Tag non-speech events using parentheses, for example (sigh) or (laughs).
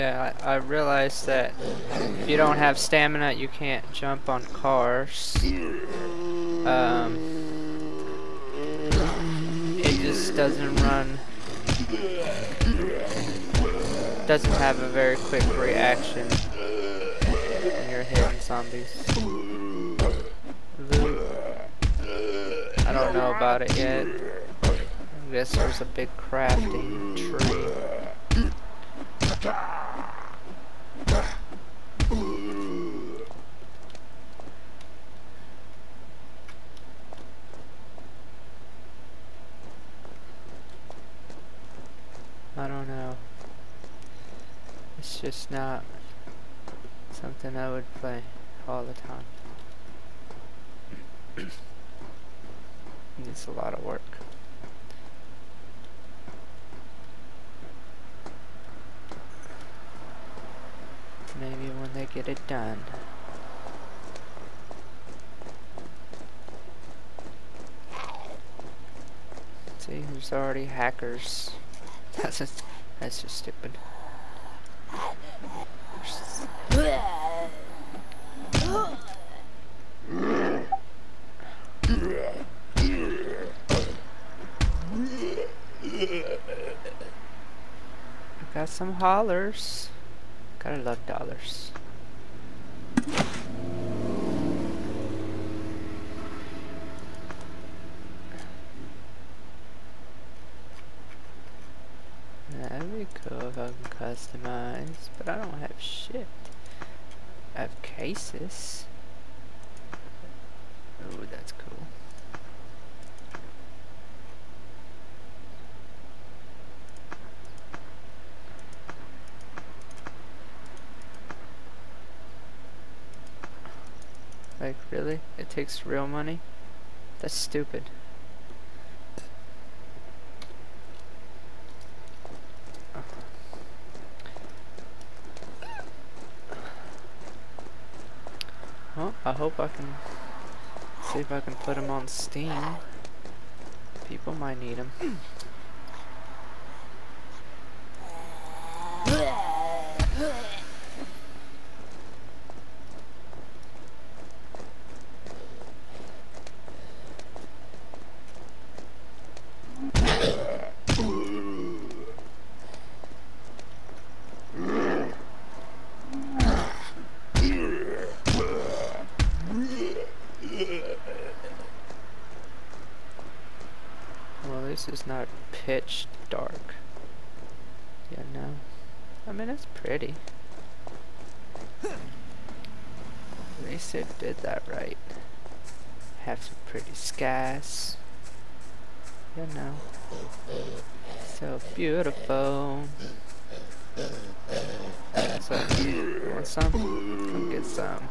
Yeah, I, I realized that if you don't have stamina, you can't jump on cars. Um, it just doesn't run. Doesn't have a very quick reaction when you're hitting zombies. I don't know about it yet. I guess there's a big crafting tree don't know. It's just not something I would play all the time. it's a lot of work. Maybe when they get it done. See, there's already hackers. (laughs) That's just, that's just stupid. I got some hollers. Gotta love dollars. That'd be cool if I can customize, but I don't have shit. I have cases. Oh, that's cool. Really? It takes real money? That's stupid. Well, I hope I can see if I can put them on Steam. People might need them. (laughs) Well, this is not pitch dark. Yeah, no. I mean, it's pretty. At least it did that right. Have some pretty skies. You know. So beautiful. So, you want some? Come get some.